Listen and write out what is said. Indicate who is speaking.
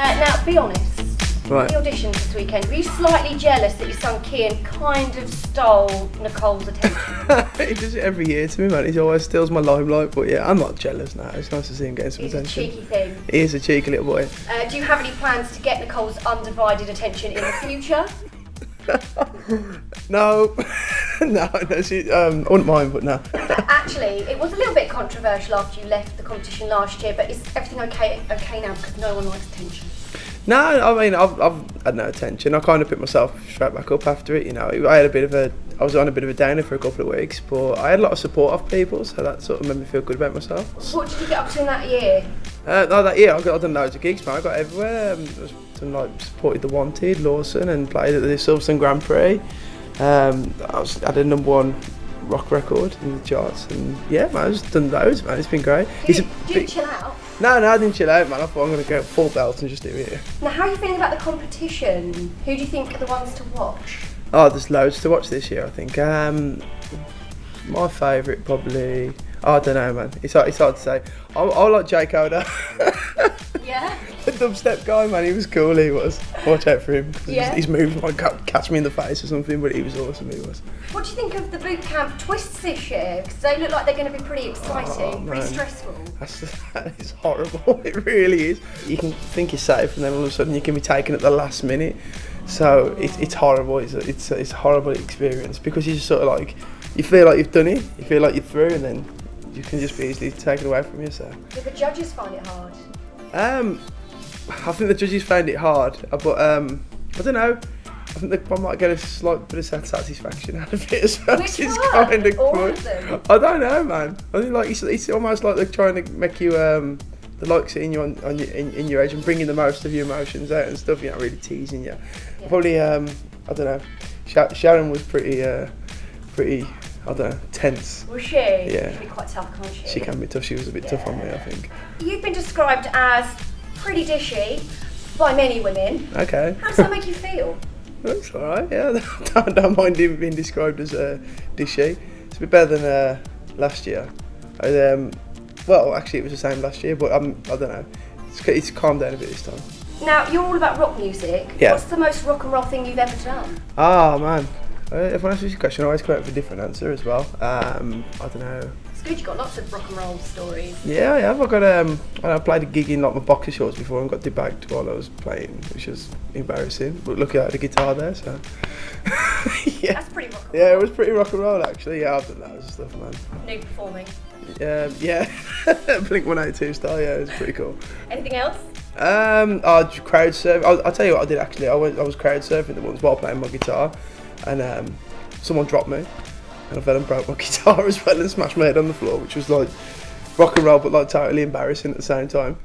Speaker 1: Now, be honest.
Speaker 2: Right.
Speaker 1: The auditions this weekend, were you slightly jealous that your son Kian kind of stole Nicole's attention?
Speaker 2: he does it every year to me, man. He always steals my limelight. But yeah, I'm not jealous now. It's nice to see him getting some
Speaker 1: a
Speaker 2: attention.
Speaker 1: cheeky thing.
Speaker 2: He is a cheeky little boy.
Speaker 1: Uh, do you have any plans to get Nicole's undivided attention in the future?
Speaker 2: No, no, no. She, um, I wouldn't mind, but no.
Speaker 1: Actually, it was a little bit controversial after you left the competition last year, but is everything okay okay now because no one likes attention?
Speaker 2: No, I mean, I've, I've had no attention. I kind of picked myself straight back up after it. You know, I had a bit of a, I was on a bit of a downer for a couple of weeks, but I had a lot of support of people, so that sort of made me feel good about myself.
Speaker 1: What did you get up to in that year?
Speaker 2: Uh, no, that year I got I done loads of gigs, man. I got everywhere. Um, I was done, like supported the Wanted, Lawson, and played at the Silverstone Grand Prix. Um, I was had a number one rock record in the charts, and yeah, man, I've just done loads, man. It's been great.
Speaker 1: Did
Speaker 2: It's
Speaker 1: you, you chill out?
Speaker 2: no, no, I didn't chill out, man. I thought I'm gonna go full belt and just do it here.
Speaker 1: Now, how are you feeling about the competition? Who do you think are the ones to watch?
Speaker 2: Oh, there's loads to watch this year. I think. Um, my favourite probably. Oh, I don't know, man. It's hard, it's hard to say. I, I like Jake Oda.
Speaker 1: Yeah.
Speaker 2: Dubstep guy, man. He was cool. He was. Watch out for him. he's-
Speaker 1: Yeah.
Speaker 2: He's, moving like catch me in the face or something. But he was awesome. He was.
Speaker 1: What do you think of the boot camp twists this year? Because they look like they're going to be pretty exciting,
Speaker 2: Oh,
Speaker 1: pretty stressful.
Speaker 2: That's that is horrible. It really is. You can think you're safe, and then all of a sudden you can be taken at the last minute. So it, it's horrible. It's a, it's a, it's a horrible experience because you just sort of like you feel like you've done it. You feel like you're through, and then you can just be easily taken away from you. So
Speaker 1: Do the judges find it hard?
Speaker 2: um, I think the judges found it hard, uh, but um, I don't know. I think they, I might get a slight bit of satisfaction out of it as well.
Speaker 1: Which
Speaker 2: It's
Speaker 1: one?
Speaker 2: kind of
Speaker 1: All
Speaker 2: cool. I don't know, man. I think like it's, it's almost like they're trying to make you um, the likes in you on, on your, in, in your age and bringing the most of your emotions out and stuff. You're not really teasing you.
Speaker 1: Yeah.
Speaker 2: Probably um, I don't know. Sha- Sharon was pretty uh, pretty I don't know tense.
Speaker 1: Was she?
Speaker 2: Yeah.
Speaker 1: She can be quite tough, can't she?
Speaker 2: She can be tough. She was a bit tough on me, I think.
Speaker 1: You've been described as pretty dishy by many women.
Speaker 2: Okay.
Speaker 1: How does that make you feel?
Speaker 2: That's all right. Yeah, don't, don't mind him being described as a uh, dishy. It's a bit better than uh, last year. I, um, well, actually, it was the same last year, but um, I don't know. It's, it's calmed down a bit this time.
Speaker 1: Now, you're all about rock music.
Speaker 2: Yeah.
Speaker 1: What's the most rock and roll thing you've ever done?
Speaker 2: Ah, man. Uh, everyone asks this question, I always come up with a different answer as well. Um, I don't know.
Speaker 1: It's you've got lots of rock and roll stories.
Speaker 2: Yeah, I have. I got um, I played a gig in like my boxer shorts before and got debagged while I was playing, which was embarrassing. But lucky I had a guitar there, so yeah.
Speaker 1: That's pretty rock and
Speaker 2: Yeah, it was pretty rock and roll actually. Yeah, I've done loads of stuff, man.
Speaker 1: New performing.
Speaker 2: Um, yeah, Blink 182 style. Yeah, it was pretty cool.
Speaker 1: Anything else?
Speaker 2: Um, I crowd surf. I'll, I'll tell you what I did actually. I was I was crowd surfing the once while playing my guitar, and um, someone dropped me, and I fell and broke my guitar as well and smashed my head on the floor, which was like rock and roll, but like totally embarrassing at the same time.